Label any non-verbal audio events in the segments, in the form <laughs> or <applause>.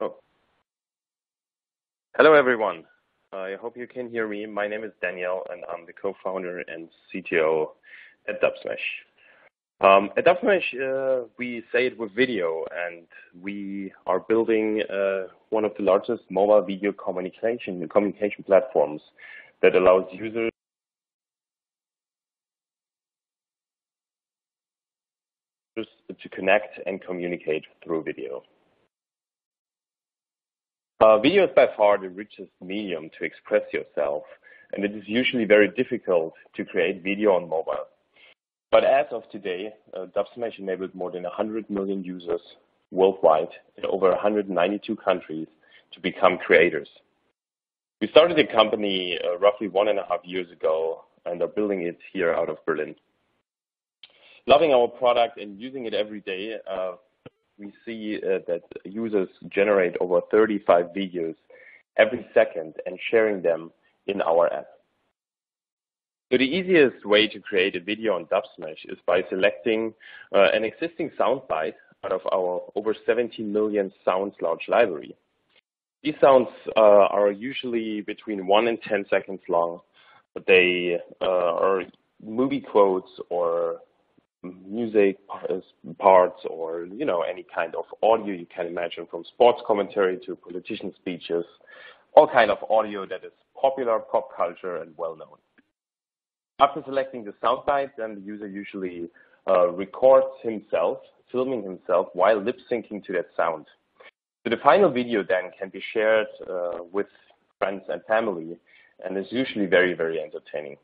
Oh. Hello, everyone. I hope you can hear me. My name is Daniel, and I'm the co-founder and CTO at Dubsmash. Um, at Dubsmash, uh, we say it with video, and we are building uh, one of the largest mobile video communication communication platforms that allows users to connect and communicate through video. Uh, video is by far the richest medium to express yourself, and it is usually very difficult to create video on mobile. But as of today, uh, Dubsmash enabled more than 100 million users worldwide in over 192 countries to become creators. We started the company uh, roughly one and a half years ago and are building it here out of Berlin. Loving our product and using it every day, uh, we see uh, that users generate over 35 videos every second and sharing them in our app. So the easiest way to create a video on Dubsmash is by selecting uh, an existing soundbite out of our over 17 million sounds large library. These sounds uh, are usually between 1 and 10 seconds long, but they uh, are movie quotes or music parts or you know any kind of audio you can imagine from sports commentary to politician speeches all kind of audio that is popular pop culture and well known. After selecting the soundbite then the user usually uh, records himself filming himself while lip syncing to that sound. So the final video then can be shared uh, with friends and family and is usually very very entertaining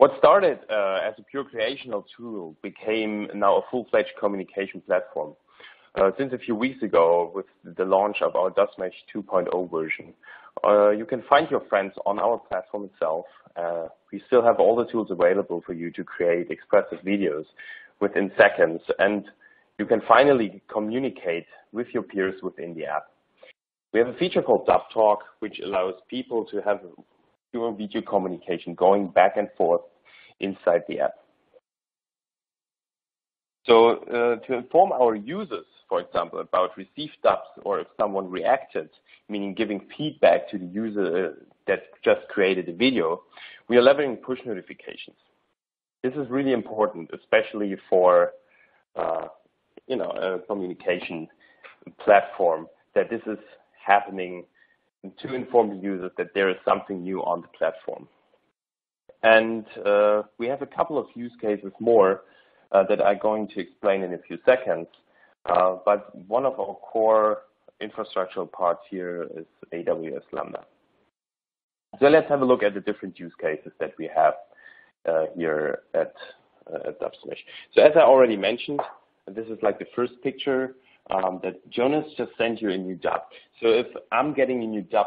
what started uh, as a pure creational tool became now a full-fledged communication platform. Uh, since a few weeks ago, with the launch of our Dubsmash 2.0 version, uh, you can find your friends on our platform itself. Uh, we still have all the tools available for you to create expressive videos within seconds, and you can finally communicate with your peers within the app. We have a feature called Dub Talk, which allows people to have pure video communication going back and forth inside the app. So uh, to inform our users, for example, about received dubs or if someone reacted, meaning giving feedback to the user that just created a video, we are leveraging push notifications. This is really important, especially for uh, you know a communication platform that this is happening to inform the users that there is something new on the platform. And uh, we have a couple of use cases more uh, that I'm going to explain in a few seconds. Uh, but one of our core infrastructural parts here is AWS Lambda. So let's have a look at the different use cases that we have uh, here at, uh, at Dubsmash. So as I already mentioned, this is like the first picture um, that Jonas just sent you a new dub. So if I'm getting a new dub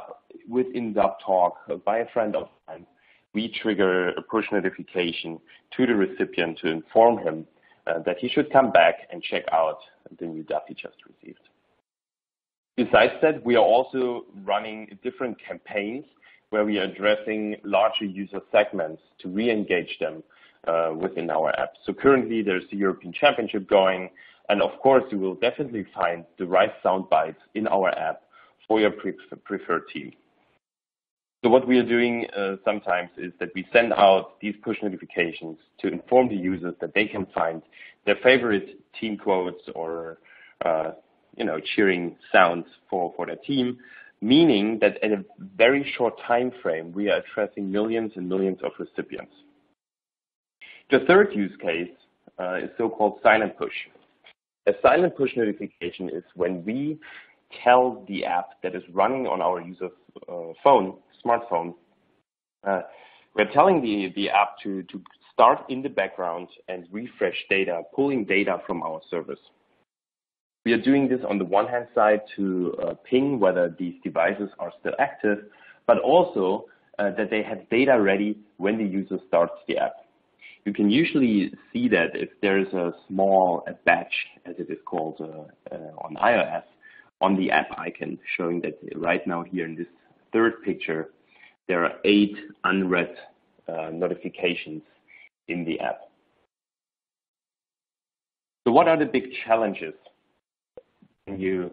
within Dub Talk by a friend of mine, we trigger a push notification to the recipient to inform him uh, that he should come back and check out the new dub he just received. Besides that, we are also running different campaigns where we are addressing larger user segments to re-engage them uh, within our app. So currently there's the European Championship going, and of course, you will definitely find the right sound bites in our app for your pre preferred team. So what we are doing uh, sometimes is that we send out these push notifications to inform the users that they can find their favorite team quotes or uh, you know cheering sounds for, for their team, meaning that at a very short time frame we are addressing millions and millions of recipients. The third use case uh, is so-called silent push. A silent push notification is when we tell the app that is running on our user's uh, phone, smartphone, uh, we're telling the, the app to, to start in the background and refresh data, pulling data from our service. We are doing this on the one hand side to uh, ping whether these devices are still active, but also uh, that they have data ready when the user starts the app you can usually see that if there is a small a batch, as it is called uh, uh, on iOS, on the app icon, showing that right now here in this third picture, there are eight unread uh, notifications in the app. So what are the big challenges? when you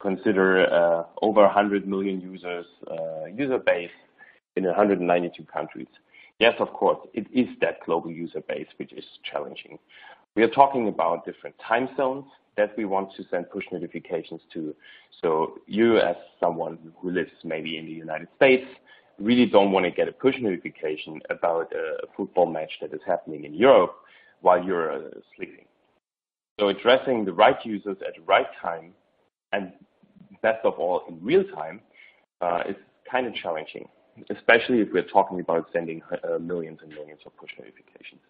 consider uh, over 100 million users uh, user base in 192 countries. Yes, of course, it is that global user base which is challenging. We are talking about different time zones that we want to send push notifications to. So you as someone who lives maybe in the United States really don't want to get a push notification about a football match that is happening in Europe while you're uh, sleeping. So addressing the right users at the right time and best of all in real time uh, is kind of challenging, especially if we're talking about sending uh, millions and millions of push notifications.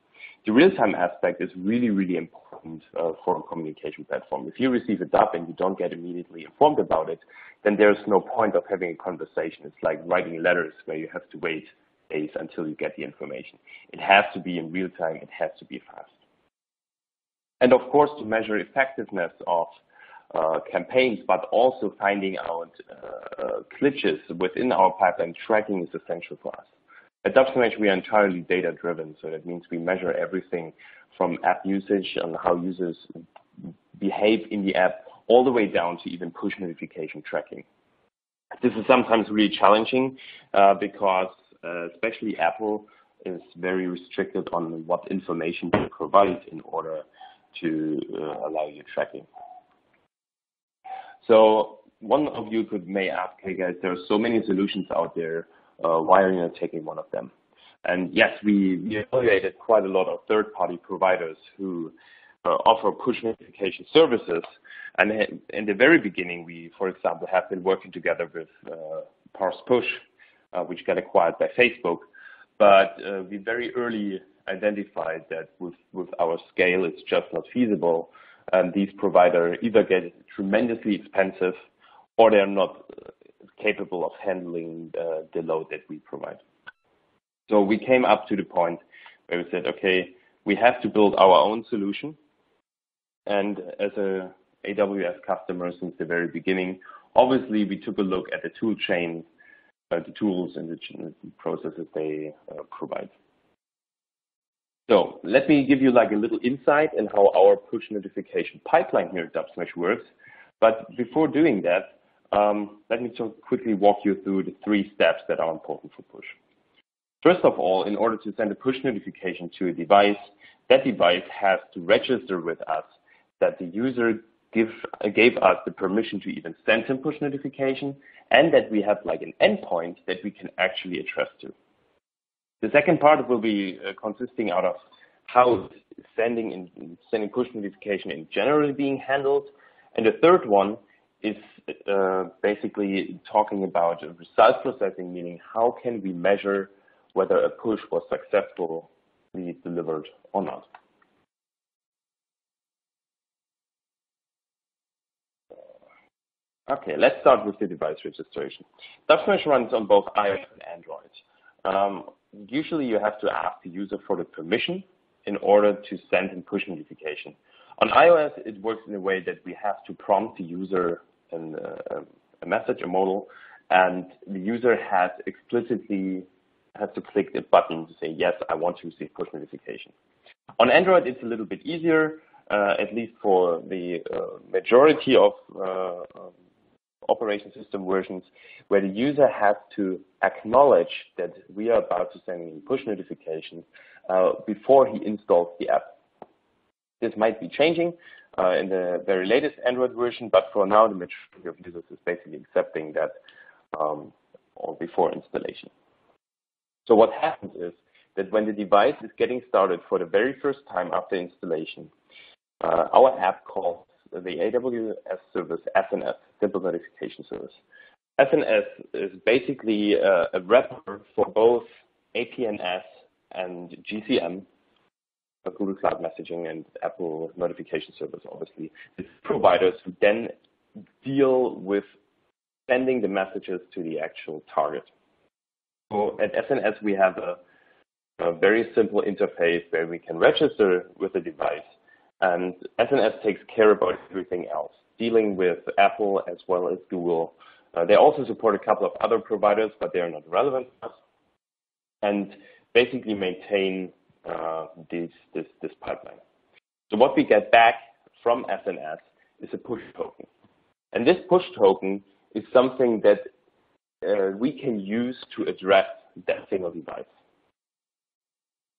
The real-time aspect is really, really important uh, for a communication platform. If you receive a dub and you don't get immediately informed about it, then there's no point of having a conversation. It's like writing letters where you have to wait days until you get the information. It has to be in real time. It has to be fast. And of course, to measure effectiveness of uh, campaigns, but also finding out uh, glitches within our pipeline tracking is essential for us. At Dubsmash, we are entirely data-driven, so that means we measure everything from app usage and how users behave in the app, all the way down to even push notification tracking. This is sometimes really challenging uh, because uh, especially Apple is very restricted on what information to provide in order to uh, allow you tracking. So one of you could may ask, hey guys, there are so many solutions out there. Uh, why are you not taking one of them? And yes, we, we evaluated quite a lot of third-party providers who uh, offer push notification services. And in the very beginning, we, for example, have been working together with uh, Parse Push, uh, which got acquired by Facebook. But uh, we very early identified that with, with our scale, it's just not feasible and these providers either get tremendously expensive or they're not uh, capable of handling the load that we provide. So we came up to the point where we said, okay, we have to build our own solution. And as a AWS customer since the very beginning, obviously we took a look at the tool chain, uh, the tools and the processes they uh, provide. So let me give you like a little insight in how our push notification pipeline here at Dubsmash works. But before doing that, um, let me just quickly walk you through the three steps that are important for push. First of all, in order to send a push notification to a device, that device has to register with us that the user give, gave us the permission to even send him push notification and that we have like an endpoint that we can actually address to. The second part will be uh, consisting out of how sending in, sending push notification in general being handled. And the third one is uh, basically talking about result processing, meaning how can we measure whether a push was successfully delivered or not. Okay, let's start with the device registration. Dubsmash runs on both iOS and Android. Um, usually you have to ask the user for the permission in order to send and push notification. On iOS, it works in a way that we have to prompt the user in uh, a message, a modal, and the user has explicitly has to click the button to say, yes, I want to receive push notification. On Android, it's a little bit easier, uh, at least for the uh, majority of uh, operation system versions where the user has to acknowledge that we are about to send a push notification uh, before he installs the app. This might be changing uh, in the very latest Android version, but for now, the majority of users is basically accepting that um, or before installation. So what happens is that when the device is getting started for the very first time after installation, uh, our app calls the AWS service SNS, Simple Notification Service. SNS is basically a, a wrapper for both APNS and GCM, Google Cloud Messaging and Apple Notification Service, obviously. It's providers who then deal with sending the messages to the actual target. So at SNS, we have a, a very simple interface where we can register with the device and SNS takes care about everything else, dealing with Apple as well as Google. Uh, they also support a couple of other providers, but they are not relevant to us. And basically maintain this, this, pipeline. So what we get back from SNS is a push token. And this push token is something that uh, we can use to address that single device.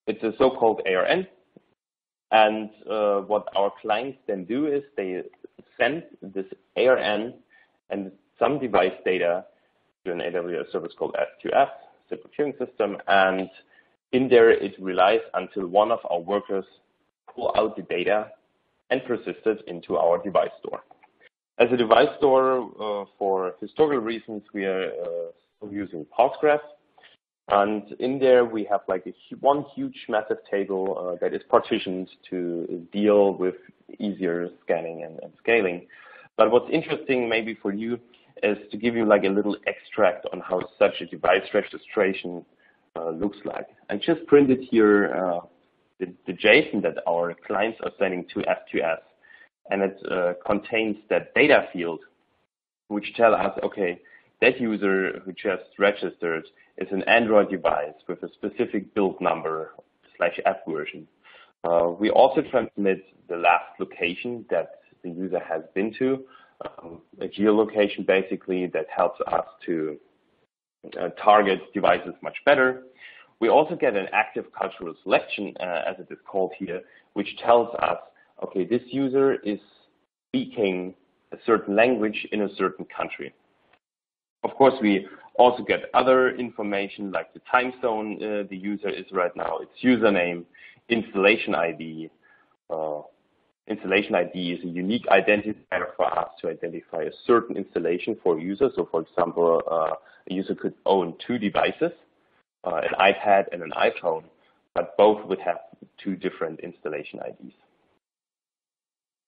It's a so-called ARN, and uh, what our clients then do is they send this ARN and some device data to an AWS service called SQS, SIP queuing system, and in there it relies until one of our workers pull out the data and persist it into our device store. As a device store, uh, for historical reasons, we are uh, using Postgres. And in there, we have like a, one huge massive table uh, that is partitioned to deal with easier scanning and, and, scaling. But what's interesting maybe for you is to give you like a little extract on how such a device registration looks like. I just printed here uh, the, the, JSON that our clients are sending to SQS, and it uh, contains that data field, which tell us, okay, that user who just registered is an Android device with a specific build number slash app version. Uh, we also transmit the last location that the user has been to, um, a geolocation basically that helps us to uh, target devices much better. We also get an active cultural selection, uh, as it is called here, which tells us, okay, this user is speaking a certain language in a certain country. Of course, we also get other information like the time zone uh, the user is right now, its username, installation ID. Installation ID is a unique identifier for us to identify a certain installation for a user. So for example, uh, a user could own two devices, uh, an iPad and an iPhone, but both would have two different installation IDs.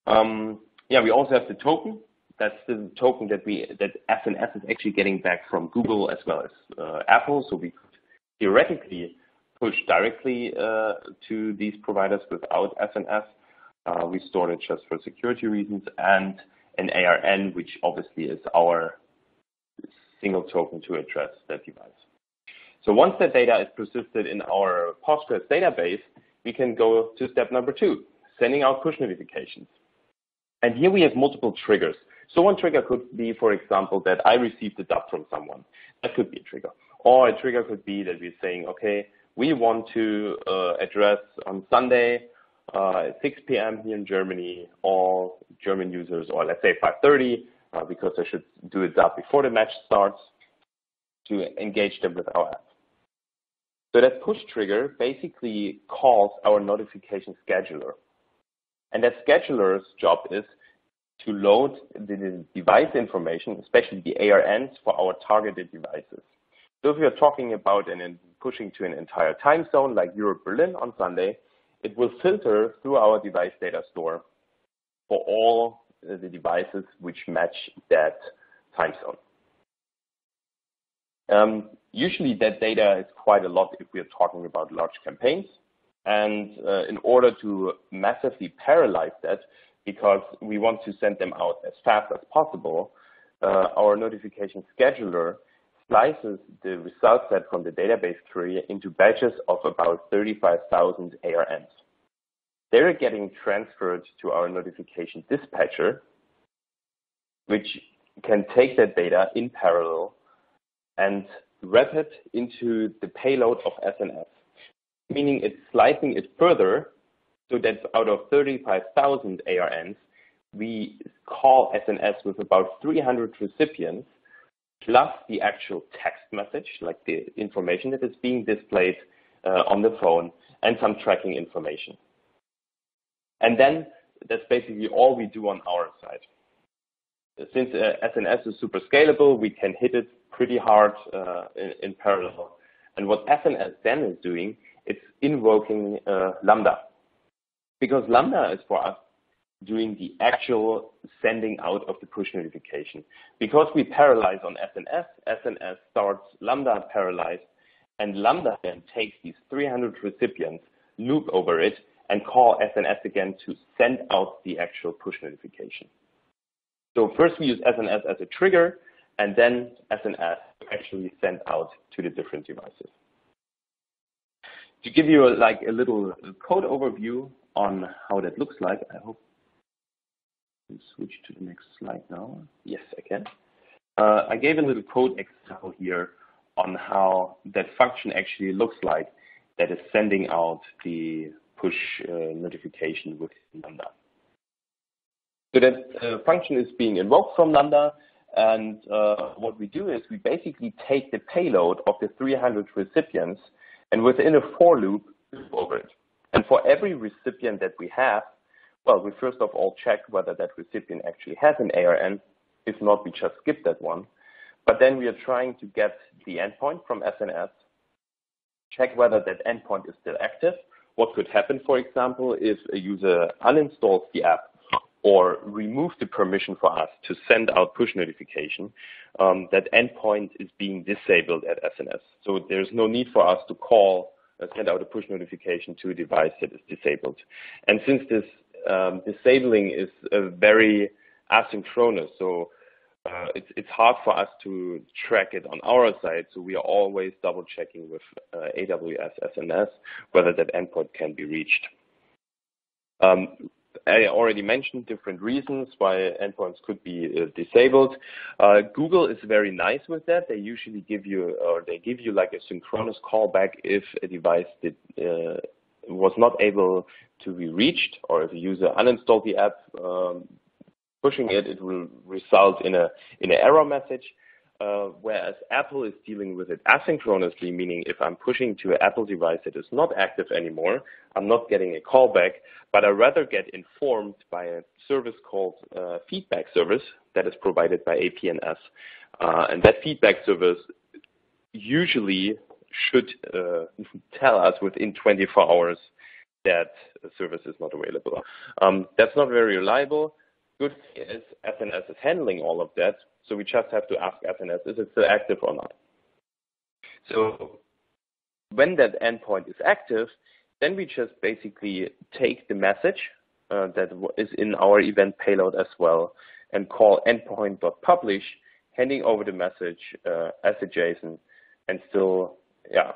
Um, yeah, we also have the token. That's the token that we that SNS is actually getting back from Google as well as uh, Apple. So we could theoretically push directly uh, to these providers without SNS. Uh, we stored it just for security reasons, and an ARN, which obviously is our single token to address that device. So once that data is persisted in our Postgres database, we can go to step number two, sending out push notifications. And here we have multiple triggers. So one trigger could be, for example, that I received a dub from someone. That could be a trigger. Or a trigger could be that we're saying, okay, we want to uh, address on Sunday uh, 6 p.m. here in Germany all German users, or let's say 5.30, uh, because I should do it DUP before the match starts to engage them with our app. So that push trigger basically calls our notification scheduler. And that scheduler's job is to load the device information, especially the ARNs for our targeted devices. So if you're talking about and pushing to an entire time zone like Europe Berlin on Sunday, it will filter through our device data store for all the devices which match that time zone. Um, usually that data is quite a lot if we're talking about large campaigns. And uh, in order to massively parallelize that, because we want to send them out as fast as possible, uh, our notification scheduler slices the result set from the database query into batches of about 35,000 ARNs. They're getting transferred to our notification dispatcher, which can take that data in parallel and wrap it into the payload of SNS, meaning it's slicing it further so that out of 35,000 ARNs, we call SNS with about 300 recipients, plus the actual text message, like the information that is being displayed uh, on the phone, and some tracking information. And then that's basically all we do on our side. Since uh, SNS is super scalable, we can hit it pretty hard uh, in, in, parallel. And what SNS then is doing, it's invoking uh, Lambda because Lambda is for us doing the actual sending out of the push notification. Because we parallelize on SNS, SNS starts Lambda parallelized, and Lambda then takes these 300 recipients, loop over it, and call SNS again to send out the actual push notification. So first we use SNS as a trigger, and then SNS actually sent out to the different devices. To give you a, like a little code overview on how that looks like, I hope switch to the next slide now. Yes, I can. Uh, I gave a little code example here on how that function actually looks like that is sending out the push uh, notification with Lambda. So that uh, function is being invoked from Lambda, and uh, what we do is we basically take the payload of the 300 recipients, and within a for loop, over it. And for every recipient that we have, well, we first of all check whether that recipient actually has an ARN. If not, we just skip that one. But then we are trying to get the endpoint from SNS, check whether that endpoint is still active. What could happen, for example, if a user uninstalls the app or removes the permission for us to send out push notification, um, that endpoint is being disabled at SNS. So there's no need for us to call uh, send out a push notification to a device that is disabled. And since this um, disabling is very asynchronous, so uh, it's, it's hard for us to track it on our side, so we are always double checking with uh, AWS SNS whether that endpoint can be reached. Um, I already mentioned different reasons why endpoints could be uh, disabled. Uh, Google is very nice with that. They usually give you, or they give you like a synchronous callback if a device did, uh, was not able to be reached, or if a user uninstalled the app, um, pushing it, it will result in a in an error message. Uh, whereas Apple is dealing with it asynchronously, meaning if I'm pushing to an Apple device that is not active anymore, I'm not getting a callback, but I rather get informed by a service called uh, feedback service that is provided by APNS. Uh, and that feedback service usually should uh, tell us within 24 hours that the service is not available. Um, that's not very reliable. Good thing is SNS is handling all of that, so we just have to ask SNS, is it still active or not? So when that endpoint is active, then we just basically take the message uh, that is in our event payload as well and call endpoint.publish, handing over the message uh, as a JSON and still, yeah,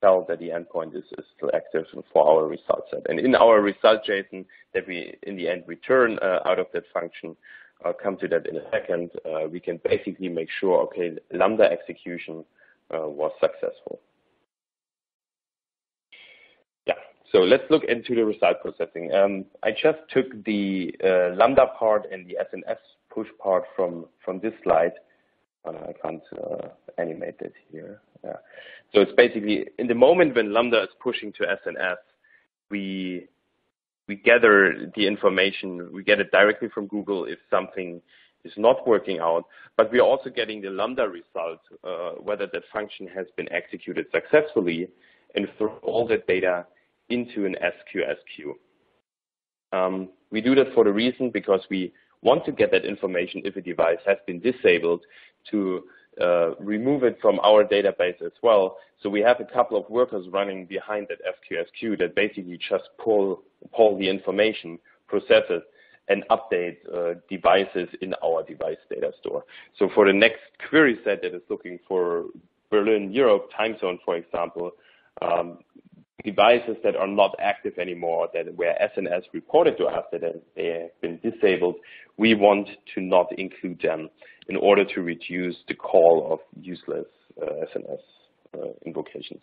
tell that the endpoint is, is, still active for our result set. And in our result JSON that we in the end return uh, out of that function, I'll come to that in a second, uh, we can basically make sure, okay, Lambda execution uh, was successful. Yeah, so let's look into the result processing. Um, I just took the uh, Lambda part and the SNS push part from, from this slide. Uh, I can't uh, animate it here. Yeah. So it's basically, in the moment when Lambda is pushing to SNS, we we gather the information, we get it directly from Google if something is not working out, but we're also getting the Lambda result, uh, whether that function has been executed successfully, and throw all that data into an SQS Um, we do that for the reason because we want to get that information if a device has been disabled to uh, remove it from our database as well. So we have a couple of workers running behind that queue that basically just pull, pull the information, process it, and update uh, devices in our device data store. So for the next query set that is looking for Berlin, Europe time zone, for example, um, devices that are not active anymore, that where SNS reported to us that they have been disabled, we want to not include them in order to reduce the call of useless uh, SNS uh, invocations.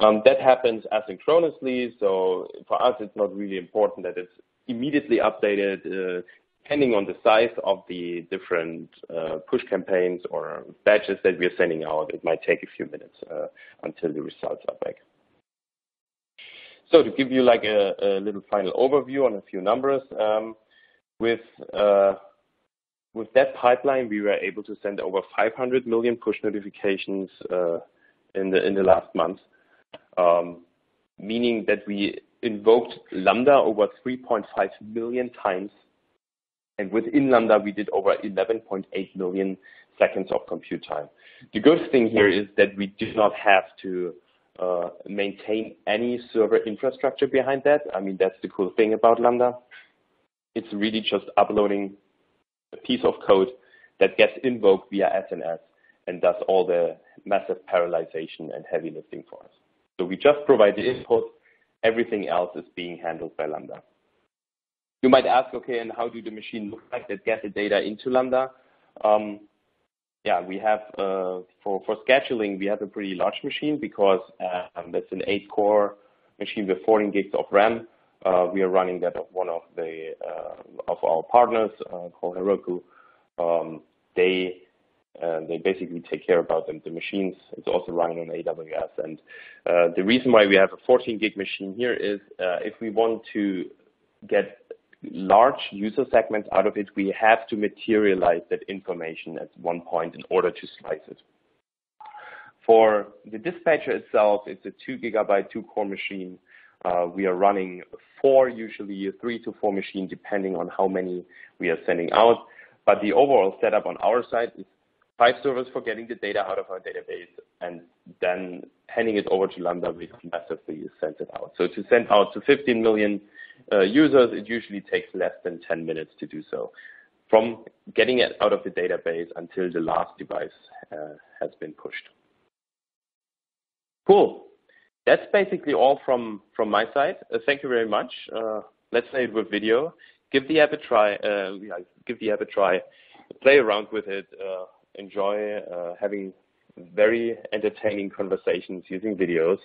Um, that happens asynchronously, so for us it's not really important that it's immediately updated uh, depending on the size of the different uh, push campaigns or batches that we're sending out, it might take a few minutes uh, until the results are back. So to give you like a, a little final overview on a few numbers, um, with uh, with that pipeline, we were able to send over 500 million push notifications uh, in the in the last month, um, meaning that we invoked Lambda over 3.5 million times, and within Lambda we did over 11.8 million seconds of compute time. The good thing here is that we do not have to uh, maintain any server infrastructure behind that. I mean, that's the cool thing about Lambda. It's really just uploading a piece of code that gets invoked via SNS and does all the massive parallelization and heavy lifting for us. So we just provide the input. Everything else is being handled by Lambda. you might ask, okay, and how do the machine look like that get the data into Lambda? Um, yeah, we have uh, for for scheduling we have a pretty large machine because um, that's an eight-core machine with 14 gigs of RAM. Uh, we are running that of one of the uh, of our partners uh, called Heroku. Um, they they basically take care about them, the machines. It's also running on AWS. And uh, the reason why we have a 14 gig machine here is if we want to get large user segments out of it, we have to materialize that information at one point in order to slice it. For the dispatcher itself, it's a two gigabyte, two core machine. Uh, we are running four, usually three to four machines, depending on how many we are sending out. But the overall setup on our side is five servers for getting the data out of our database and then handing it over to Lambda, which massively sends it out. So to send out to 15 million uh, users, it usually takes less than 10 minutes to do so. From getting it out of the database until the last device uh, has been pushed. Cool. That's basically all from, from my side. Uh, thank you very much. Uh, let's play it with video. Give the app a try. Uh, yeah, give the app a try. Play around with it. Uh, enjoy having very entertaining conversations using videos.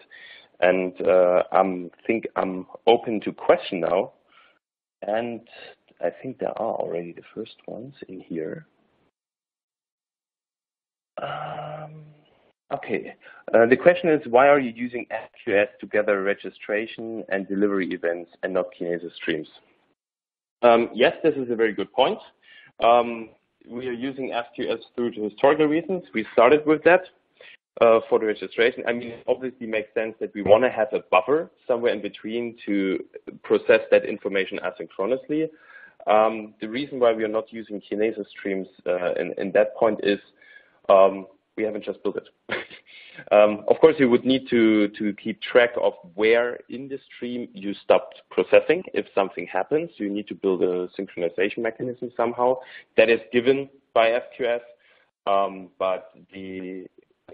And uh, I think I'm open to question now. And I think there are already the first ones in here. Um, okay. Uh, the question is, why are you using SQS to gather registration and delivery events and not Kinesis streams? Um, yes, this is a very good point. Um, we are using SQS through historical reasons. We started with that uh, for the registration. I mean, it obviously makes sense that we want to have a buffer somewhere in between to process that information asynchronously. Um, the reason why we are not using Kinesis streams uh, in, in, that point is um, we haven't just built it. <laughs> um, of course, you would need to, to keep track of where in the stream you stopped processing. If something happens, you need to build a synchronization mechanism somehow. That is given by SQS, um, but the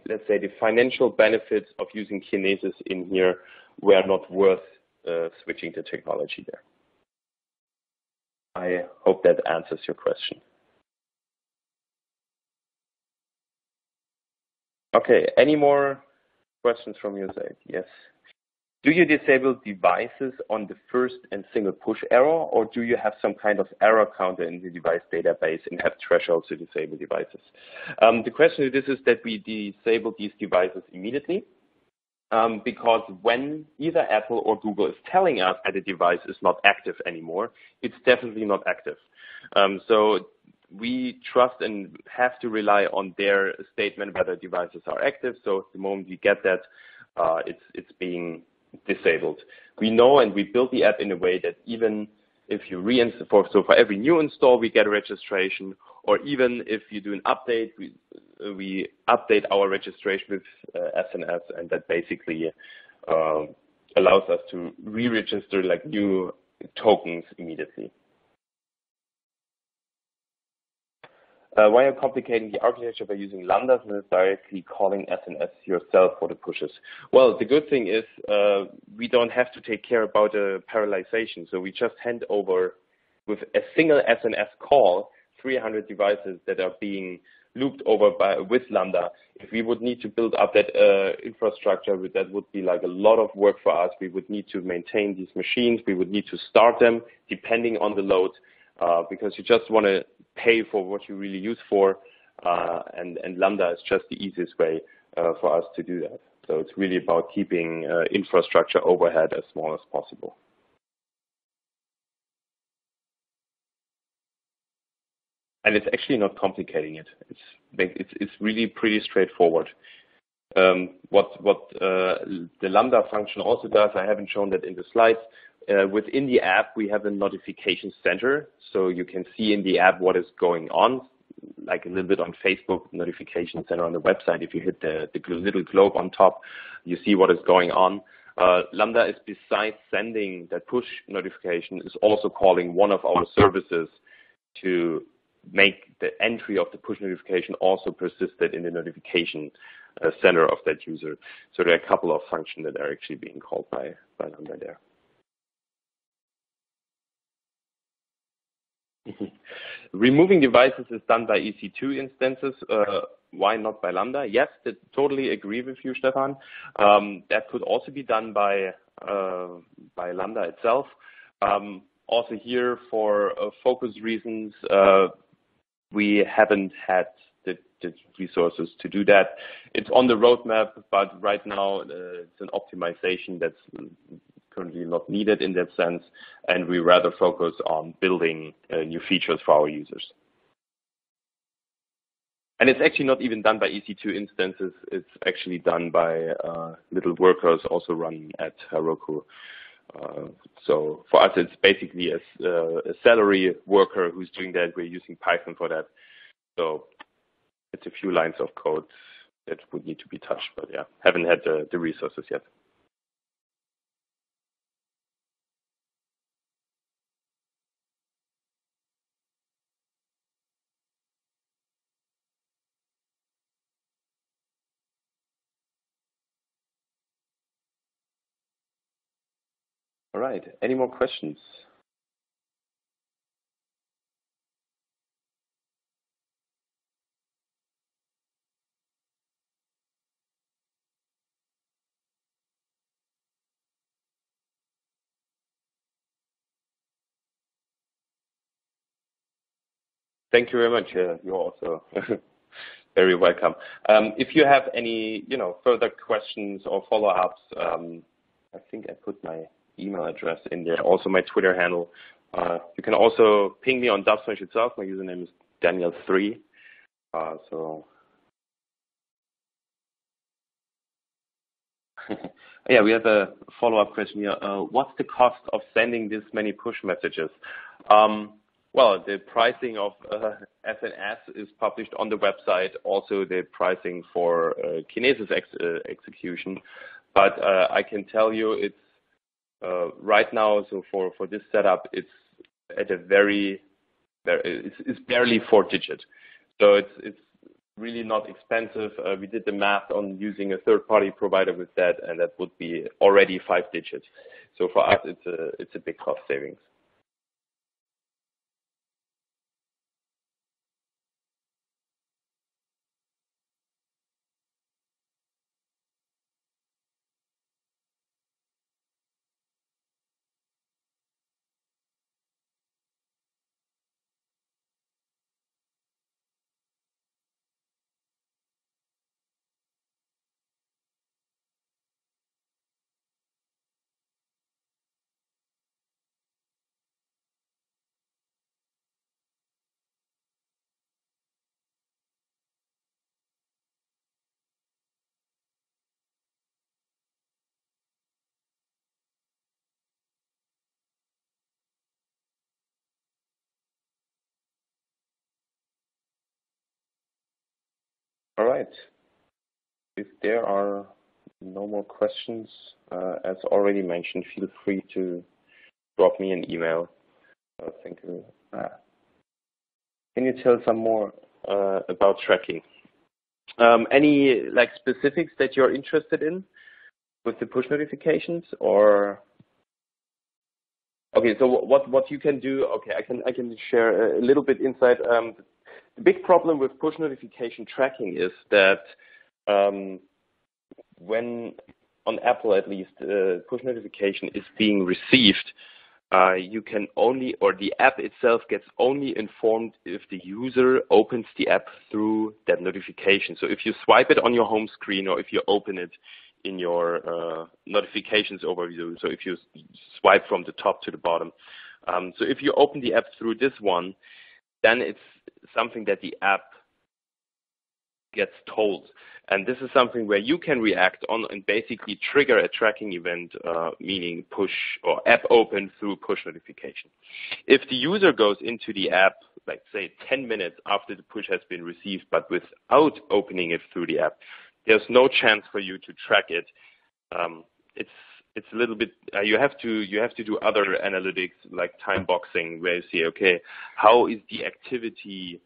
let's say, the financial benefits of using Kinesis in here were not worth uh, switching the technology there. I hope that answers your question. Okay, any more questions from your side? Yes. Do you disable devices on the first and single push error, or do you have some kind of error counter in the device database and have thresholds to disable devices? Um, the question to this is that we disable these devices immediately, um, because when either Apple or Google is telling us that a device is not active anymore, it's definitely not active. Um, so we trust and have to rely on their statement whether devices are active. So the moment we get that, uh, it's, it's being disabled. We know and we build the app in a way that even if you reinstall, for, so for every new install, we get a registration, or even if you do an update, we, we update our registration with uh, SNS, and that basically uh, allows us to re-register like new tokens immediately. Uh, why are you complicating the architecture by using lambdas and directly calling SNS yourself for the pushes? Well, the good thing is uh, we don't have to take care about the parallelization. So we just hand over with a single SNS call 300 devices that are being looped over by with Lambda. If we would need to build up that uh, infrastructure, that would be like a lot of work for us. We would need to maintain these machines. We would need to start them depending on the load uh, because you just want to pay for what you really use for, uh, and, and Lambda is just the easiest way uh, for us to do that. So it's really about keeping uh, infrastructure overhead as small as possible. And it's actually not complicating it. It's it's, it's really pretty straightforward. Um, what what uh, the Lambda function also does, I haven't shown that in the slides, uh, within the app, we have a notification center, so you can see in the app what is going on, like a little bit on Facebook, notification center on the website. If you hit the, the little globe on top, you see what is going on. Uh, Lambda is besides sending that push notification, is also calling one of our services to make the entry of the push notification also persisted in the notification uh, center of that user. So there are a couple of functions that are actually being called by, by Lambda there. Removing devices is done by EC2 instances. Uh, why not by Lambda? Yes, I totally agree with you, Stefan. Um, that could also be done by uh, by Lambda itself. Um, also here, for uh, focus reasons, uh, we haven't had the, the, resources to do that. It's on the roadmap, but right now uh, it's an optimization that's currently not needed in that sense, and we rather focus on building uh, new features for our users. And it's actually not even done by EC2 instances. It's actually done by uh, little workers also run at Heroku. Uh, so for us, it's basically a, uh, a, Celery worker who's doing that. We're using Python for that. So it's a few lines of code that would need to be touched, but yeah, haven't had the, the resources yet. All right. Any more questions? Thank you very much. Uh, you're also <laughs> very welcome. Um, if you have any, you know, further questions or follow-ups, um, I think I put my email address in there, also my Twitter handle. Uh, you can also ping me on Dubsmash itself. My username is Daniel3. Uh, so <laughs> yeah, we have a follow-up question here. Uh, what's the cost of sending this many push messages? Um, well, the pricing of uh, <laughs> SNS uh, is published on the website, also the pricing for uh, Kinesis ex uh, execution. But I can tell you it's uh, right now, so for, for this setup, it's at a very, it's, it's barely four digit. So it's, it's really not expensive. Uh, we did the math on using a third-party provider with that, and that would be already five digits. So for us, it's a, it's a big cost savings. All right. If there are no more questions, uh, as already mentioned, feel free to drop me an email. Uh, thank you. Uh, can you tell some more uh, about tracking? Um, any like specifics that you're interested in with the push notifications, or okay? So what what you can do? Okay, I can I can share a little bit insight. Um, the big problem with push notification tracking is that um, when on Apple at least, uh, push notification is being received, uh, you can only, or the app itself gets only informed if the user opens the app through that notification. So if you swipe it on your home screen or if you open it in your uh, notifications overview, so if you swipe from the top to the bottom. Um, so if you open the app through this one, then it's something that the app gets told. And this is something where you can react on and basically trigger a tracking event, uh, meaning push or app open through push notification. If the user goes into the app, like say 10 minutes after the push has been received, but without opening it through the app, there's no chance for you to track it. Um, it's it's a little bit uh, you have to you have to do other analytics like time boxing where you see okay how is the activity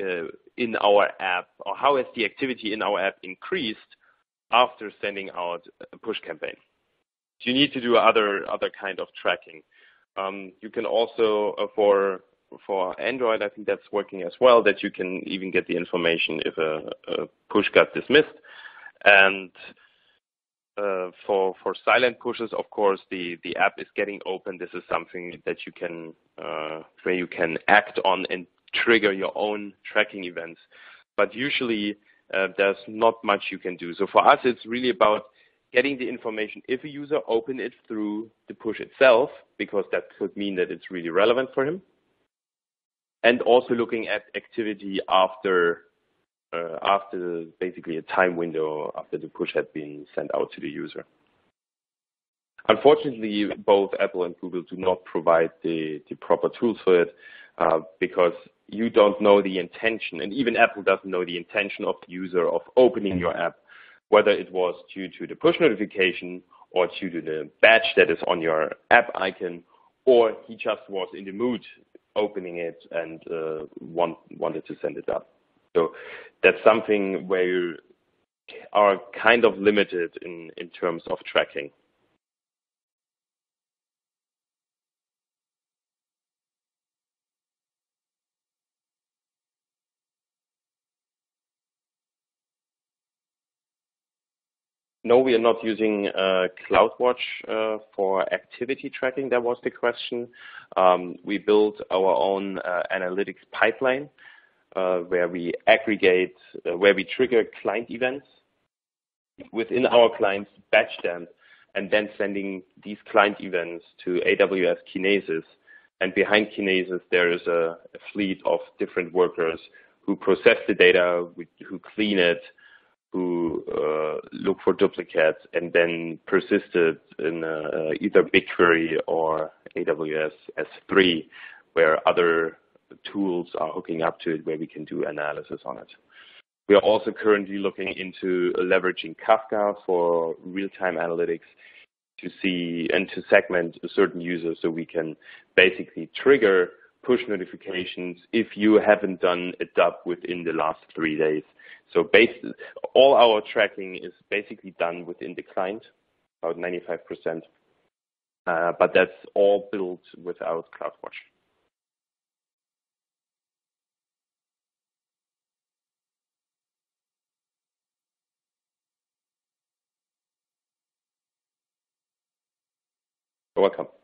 uh, in our app or how has the activity in our app increased after sending out a push campaign so you need to do other other kind of tracking um, you can also uh, for for Android, I think that's working as well, that you can even get the information if a, a push got dismissed. And uh, for for silent pushes, of course, the the app is getting open. This is something that you can uh, where you can act on and trigger your own tracking events. But usually, uh, there's not much you can do. So for us, it's really about getting the information if a user opened it through the push itself, because that could mean that it's really relevant for him. And also looking at activity after uh, after basically a time window after the push had been sent out to the user. Unfortunately, both Apple and Google do not provide the, the proper tools for it uh, because you don't know the intention, and even Apple doesn't know the intention of the user of opening your app whether it was due to the push notification or due to the badge that is on your app icon, or he just was in the mood opening it and uh, want, wanted to send it up. So that's something where you are kind of limited in, in terms of tracking. No, we are not using uh, CloudWatch uh, for activity tracking. That was the question. Um, we built our own uh, analytics pipeline where we aggregate, uh, where we trigger client events within our clients, batch them, and then sending these client events to AWS Kinesis. And behind Kinesis, there is a, a fleet of different workers who process the data, who clean it, who uh, look for duplicates and then persist it in uh, either BigQuery or AWS S3, where other tools are hooking up to it, where we can do analysis on it. We are also currently looking into leveraging Kafka for real-time analytics to see and to segment certain users so we can basically trigger push notifications if you haven't done a dub within the last three days. So all our tracking is basically done within the client, about 95%. Uh, but that's all built without CloudWatch. You're welcome.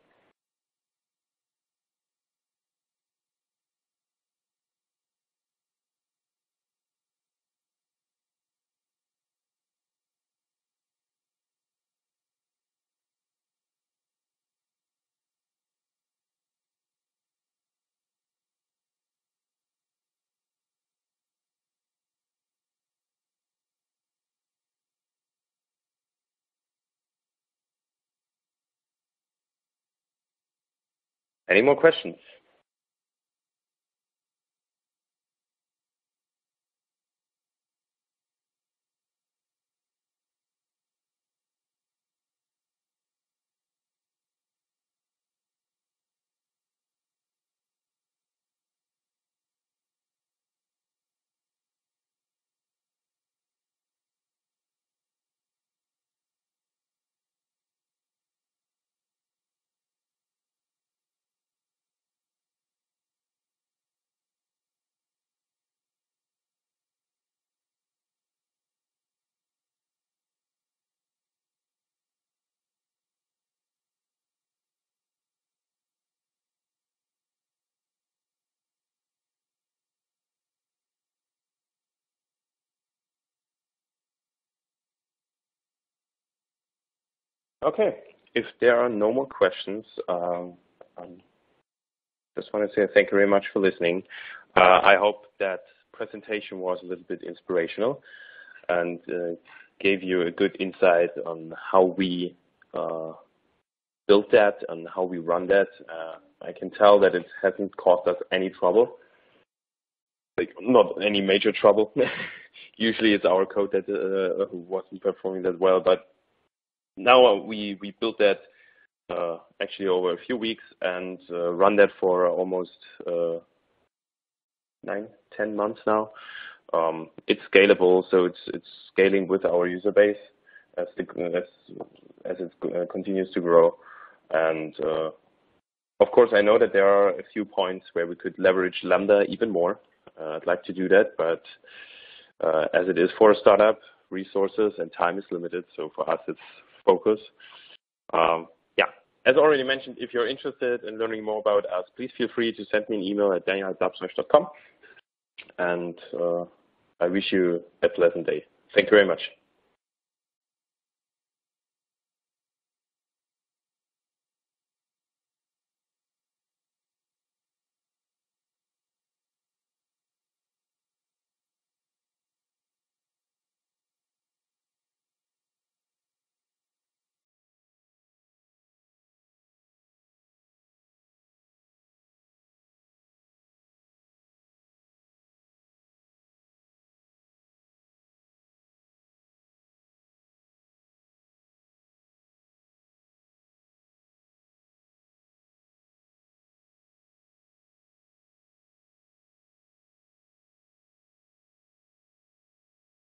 Any more questions? Okay. If there are no more questions, um, um, just want to say thank you very much for listening. Uh, I hope that presentation was a little bit inspirational and uh, gave you a good insight on how we uh, built that and how we run that. Uh, I can tell that it hasn't caused us any trouble, like not any major trouble. <laughs> Usually it's our code that uh, wasn't performing that well, but now uh, we, we built that uh, actually over a few weeks and uh, run that for almost uh, nine, ten months now. Um, it's scalable, so it's it's scaling with our user base as the, as as it uh, continues to grow, and uh, of course, I know that there are a few points where we could leverage Lambda even more. I'd like to do that, but as it is for a startup, resources and time is limited. So for us, it's focus. Um, yeah, as already mentioned, if you're interested in learning more about us, please feel free to send me an email at daniel.dubsmash.com. And uh, I wish you a pleasant day. Thank you very much.